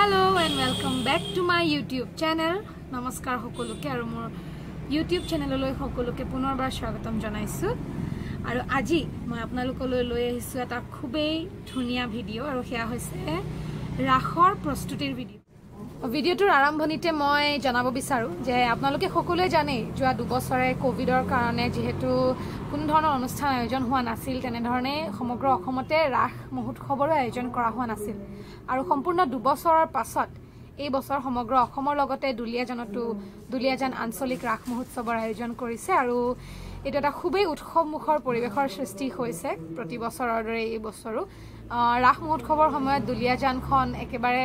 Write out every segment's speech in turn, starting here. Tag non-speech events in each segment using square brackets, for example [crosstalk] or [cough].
Hello' and welcome back to my YouTube channel নমস্কাৰ সকলোকে আৰু মোৰ ইউটিউব চেনেললৈ সকলোকে পুনৰবাৰ স্বাগতম জনাইছোঁ। আৰু আজি মই আপোনালোকলৈ লৈ আহিছোঁ এটা খুবেই ধুনীয়া ভিডিঅ' আৰু সেয়া হৈছে ৰাসৰ প্ৰস্তুতিৰ ভিডিঅ' ভিডিঅ'টোৰ আৰম্ভণিতে মই জনাব বিচাৰোঁ যে আপোনালোকে সকলোৱে জানেই যোৱা দুবছৰে ক'ভিডৰ কাৰণে যিহেতু কোনো ধৰণৰ অনুষ্ঠান আয়োজন হোৱা নাছিল তেনেধৰণে সমগ্ৰ অসমতে ৰাস মহোৎসৱৰো আয়োজন কৰা হোৱা নাছিল। আৰু সম্পূৰ্ণ দুবছৰৰ পাছত এই বছৰ সমগ্ৰ অসমৰ লগতে দুলীয়াজানতো দুলীয়াজান আঞ্চলিক ৰাস মহোৎসৱৰ আয়োজন কৰিছে আৰু এইটো এটা খুবেই উৎসৱমুখৰ পৰিৱেশৰ সৃষ্টি হৈছে প্ৰতি বছৰৰ দৰে এই বছৰো। ৰাস মহোৎসৱৰ সময়ত দুলীয়াজানখন একেবাৰে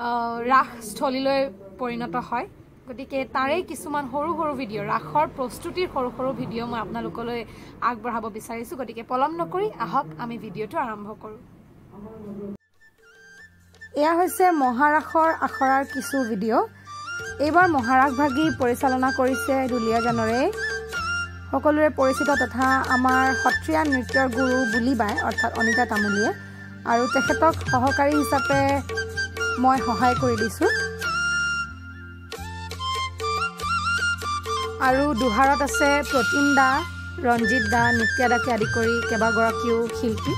ৰাসস্থলীলৈ পৰিণত হয়। গতিকে তাৰে কিছুমান সৰু সৰু ভিডিঅ' ৰাসৰ প্ৰস্তুতিৰ সৰু সৰু ভিডিঅ' মই আপোনালোকলৈ আগবঢ়াব বিচাৰিছোঁ। গতিকে পলম নকৰি আহক আমি ভিডিঅ'টো আৰম্ভ কৰোঁ। এয়া হৈছে মহাৰাসৰ আখৰাৰ কিছু ভিডিঅ' এইবাৰ মহাৰাস ভাগী পৰিচালনা কৰিছে দুলীয়াজানৰে সকলোৰে পৰিচিত তথা আমাৰ সত্ৰীয়া নৃত্যৰ গুৰু বুলি বাই অৰ্থাৎ অনিতা তামুলীয়ে। আৰু তেখেতক সহকাৰী হিচাপে মই সহায় কৰি দিছোঁ। আৰু দুহাৰত আছে প্ৰতিম দা ৰঞ্জিত দা নিত্যা দাকে আদি কৰি কেইবাগৰাকীও শিল্পী।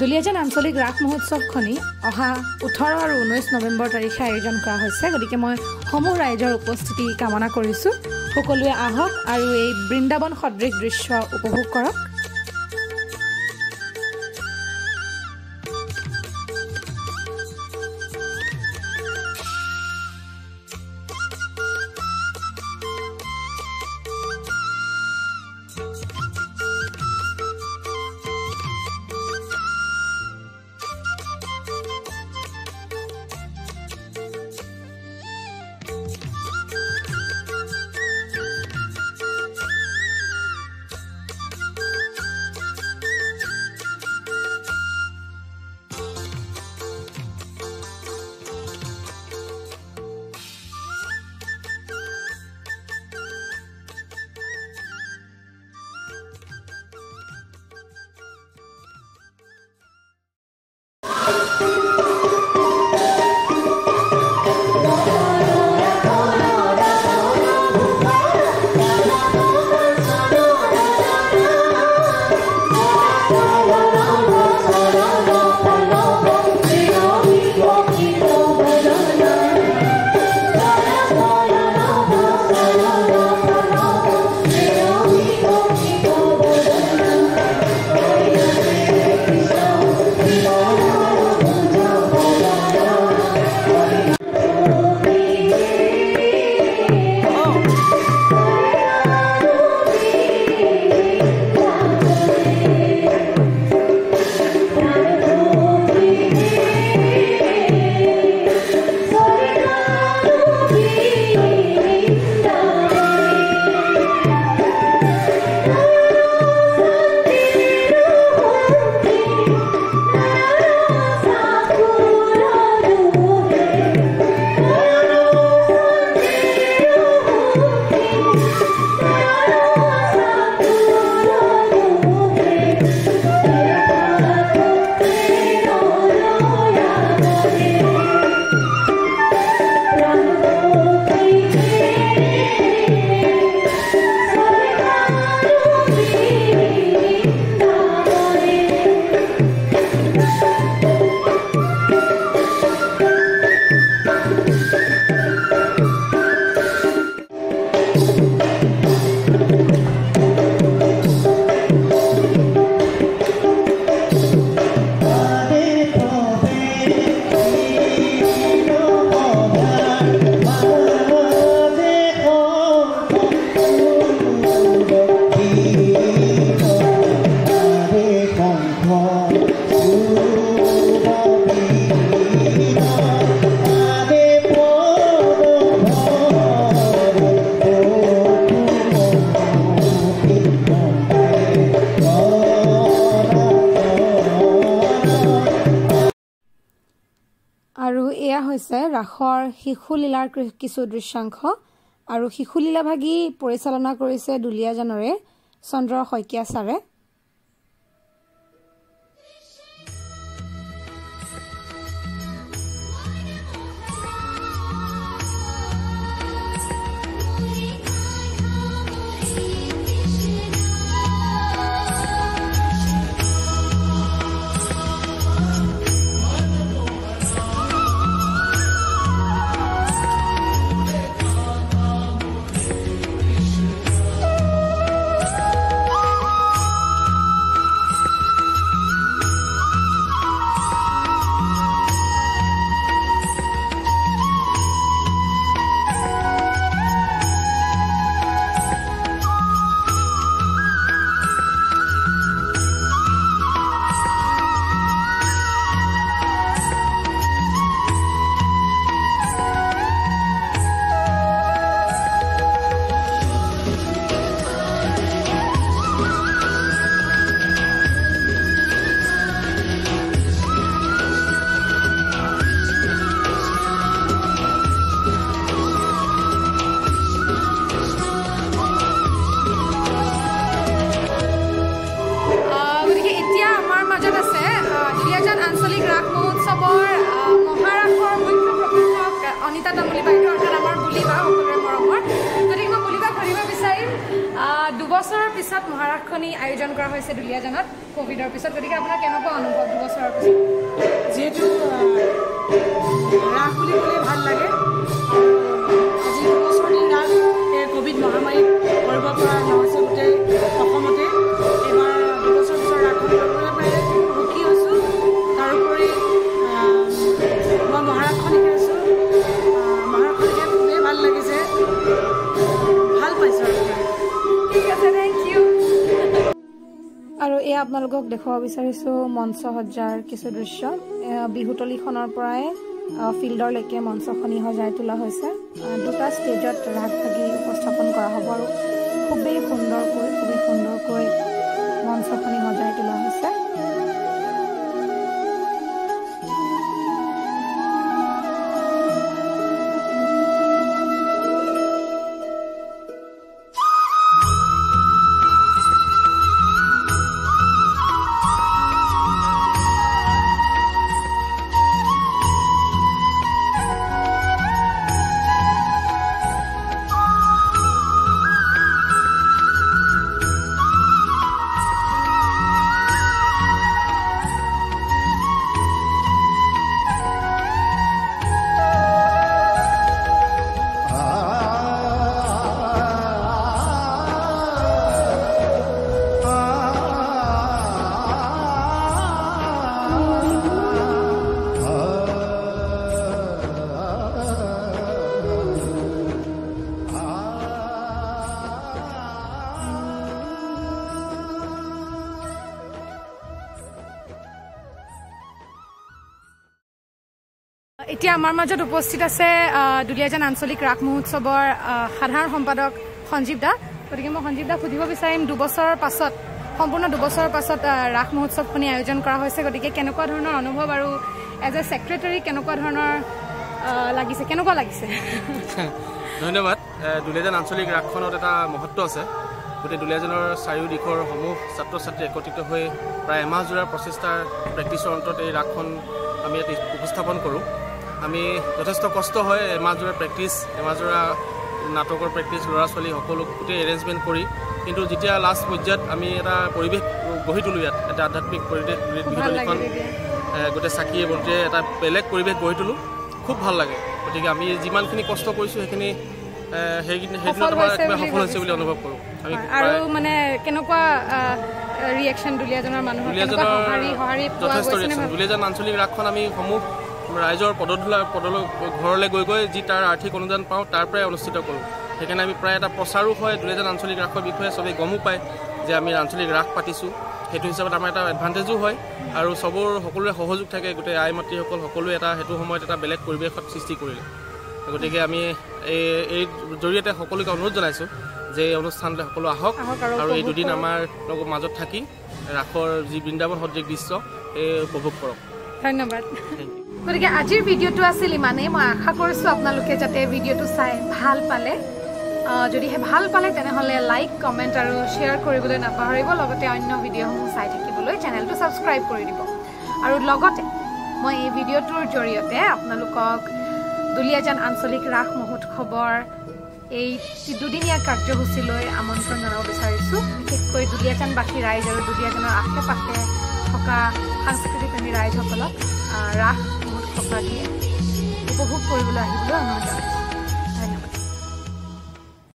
দুলীয়াজান আঞ্চলিক ৰাস মহোৎসৱখনি অহা ওঠৰ আৰু ঊনৈছ নৱেম্বৰ তাৰিখে আয়োজন কৰা হৈছে। গতিকে মই সমূহ ৰাইজৰ উপস্থিতি কামনা কৰিছোঁ। সকলোৱে আহক আৰু এই বৃন্দাবন সদৃশ দৃশ্য উপভোগ কৰক। Bye. এয়া হৈছে ৰাসৰ শিশুলীলাৰ কিছু দৃশ্যাংশ। আৰু শিশুলীলাভাগী পৰিচালনা কৰিছে দুলীয়াজানৰে চন্দ্ৰ শইকীয়া ছাৰে। ৰাস মহোৎসৱৰ মহাৰাসৰ মুখ্য প্ৰশাসক অনিতা তামুলী বাইদেউ অৰ্থাৎ আমাৰ বুলিবা সকলোৰে মৰমৰ গতিকে মই বুলিবাক সুধিব বিচাৰিম আহ, দুবছৰৰ পিছত মহাৰাসখনি আয়োজন কৰা হৈছে দুলীয়াজানত কভিডৰ পিছত। গতিকে আপোনাৰ কেনেকুৱা অনুভৱ দুবছৰৰ পিছত? যিহেতু ৰাস বুলি ক'লে ভাল লাগে আজি দুবছৰ দিন ৰাস ক'ভিড মহামাৰীত কৰিব পৰা নহৈছে গোটেই এয়া আপোনালোকক দেখুৱাব বিচাৰিছোঁ মঞ্চ সজ্জাৰ কিছু দৃশ্য। বিহুতলীখনৰ পৰাই ফিল্ডৰলৈকে মঞ্চখনি সজাই তোলা হৈছে। দুটা ষ্টেজত ৰাগ ভাগি উপস্থাপন কৰা হ'ব আৰু খুবেই সুন্দৰকৈ খুবেই সুন্দৰকৈ মঞ্চখনি সজাই তোলা হৈছে। এতিয়া আমাৰ মাজত উপস্থিত আছে দুলীয়াজান আঞ্চলিক ৰাস মহোৎসৱৰ সাধাৰণ সম্পাদক সঞ্জীৱ দা। গতিকে মই সঞ্জীৱ দাক সুধিব বিচাৰিম দুবছৰৰ পাছত সম্পূৰ্ণ দুবছৰৰ পাছত ৰাস মহোৎসৱখনি আয়োজন কৰা হৈছে। গতিকে কেনেকুৱা ধৰণৰ অনুভৱ আৰু এজ এ ছেক্ৰেটাৰী কেনেকুৱা ধৰণৰ লাগিছে? কেনেকুৱা লাগিছে? [laughs] ধন্যবাদ। দুলীয়াজান আঞ্চলিক ৰাসখনত এটা মহত্ব আছে। গোটেই দুলীয়াজানৰ চাৰিও দিশৰ সমূহ ছাত্ৰ ছাত্ৰী একত্ৰিত হৈ প্ৰায় এমাহজোৰা প্ৰচেষ্টাৰ প্ৰেক্টিছৰ অন্তত এই ৰাসখন আমি ইয়াত উপস্থাপন কৰোঁ। আমি যথেষ্ট কষ্ট হয় এমাহজোৰা প্ৰেক্টিছ এমাহজোৰা নাটকৰ প্ৰেক্টিছ ল'ৰা ছোৱালী সকলো গোটেই এৰেঞ্জমেণ্ট কৰি। কিন্তু যেতিয়া লাষ্ট পৰ্যায়ত আমি এটা পৰিৱেশ গঢ়ি তোলোঁ ইয়াত এটা আধ্যাত্মিক পৰিৱেশ বিহুখন গোটেই চাকিয়ে বন্তিয়ে এটা বেলেগ পৰিৱেশ গঢ়ি তোলোঁ। খুব ভাল লাগে। গতিকে আমি যিমানখিনি কষ্ট কৰিছোঁ সেইখিনি এ, সেইখিনি সেইদিনত সফল আমাৰ হৈছে একেবাৰে বুলি সফল হৈছে বুলি অনুভৱ কৰোঁ। আমি হয়, আৰু প্ৰায় মানে কেনেকুৱা ৰিয়েকশ্যন দুলীয়াজনৰ মানুহৰ কেনেকুৱা দুলীয়াজানৰ সঁহাৰি সঁহাৰি পোৱা যথেষ্ট গৈছে নে ৰিয়েকশ্যন ভাল? দুলীয়াজান আঞ্চলিক ৰাসখন আমি সমূহ ৰাইজৰ পদধূলা পদলৈ ঘৰলৈ গৈ গৈ যি তাৰ আৰ্থিক অনুদান পাওঁ তাৰ পৰাই অনুষ্ঠিত কৰোঁ। সেইকাৰণে আমি প্ৰায় এটা প্ৰচাৰো হয় দুলীয়াজান আঞ্চলিক ৰাসৰ বিষয়ে চবেই গমো পায় যে আমি আঞ্চলিক ৰাস পাতিছোঁ। সেইটো হিচাপত আমাৰ এটা এডভান্টেজো হয় আৰু চবৰ সকলোৰে সহযোগ থাকে। গোটেই আই মাতৃসকল সকলোৱে এটা সেইটো সময়ত এটা বেলেগ পৰিৱেশত সৃষ্টি কৰিলে। গতিকে আমি এই এই জৰিয়তে সকলোকে অনুৰোধ জনাইছোঁ যে এই অনুষ্ঠানলৈ সকলো আহক আৰু এই দুদিন। আমাৰ লগত মাজত থাকি ৰাসৰ যি বৃন্দাবন সদৃশ দৃশ্য এই উপভোগ কৰক। ধন্যবাদ। গতিকে আজিৰ ভিডিঅ'টো আছিল ইমানেই। মই আশা কৰিছোঁ আপোনালোকে যাতে ভিডিঅ'টো চাই ভাল পালে। যদিহে ভাল পালে তেনেহ'লে লাইক কমেণ্ট আৰু শ্বেয়াৰ কৰিবলৈ নাপাহৰিব। লগতে অন্য ভিডিঅ'সমূহ চাই থাকিবলৈ চেনেলটো ছাবস্ক্ৰাইব কৰি দিব। আৰু লগতে মই এই ভিডিঅ'টোৰ জৰিয়তে আপোনালোকক দুলীয়াজান আঞ্চলিক ৰাস মহোৎসৱৰ এই দুদিনীয়া কাৰ্যসূচীলৈ আমন্ত্ৰণ জনাব বিচাৰিছোঁ। বিশেষকৈ দুলীয়াজানবাসী ৰাইজ আৰু দুলীয়াজানৰ আশে পাশে থকা সাংস্কৃতিক প্ৰেমী ৰাইজসকলক ৰাস মহোৎসৱভাগিয়ে উপভোগ কৰিবলৈ আহিবলৈ অনুৰোধ জনাইছোঁ।